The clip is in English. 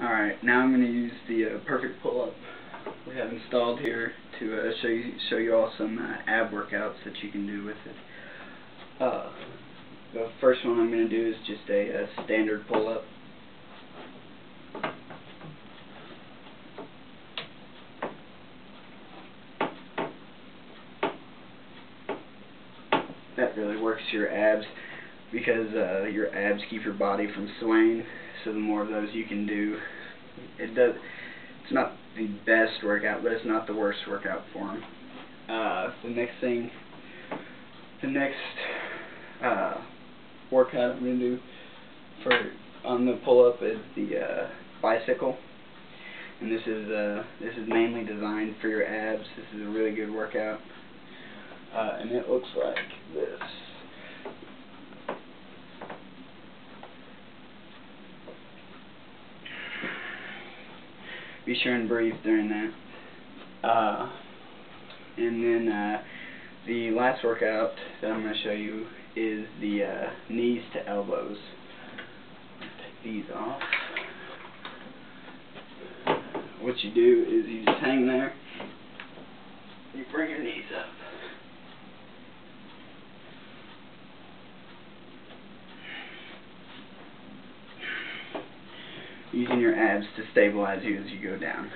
Alright, now I'm going to use the uh, perfect pull-up we have installed here to uh, show you show you all some uh, ab workouts that you can do with it. Uh, the first one I'm going to do is just a, a standard pull-up. That really works your abs because uh, your abs keep your body from swaying. So the more of those you can do it does it's not the best workout but it's not the worst workout for them uh, the next thing the next uh, workout I'm to do for on the pull-up is the uh, bicycle. And this is uh, this is mainly designed for your abs. This is a really good workout. Uh, and it looks like this be sure and breathe during that. Uh, and then uh, the last workout that I'm going to show you is the uh, knees to elbows. Take these off. What you do is you just hang there, you bring your knees up. Using your abs to stabilize you as you go down.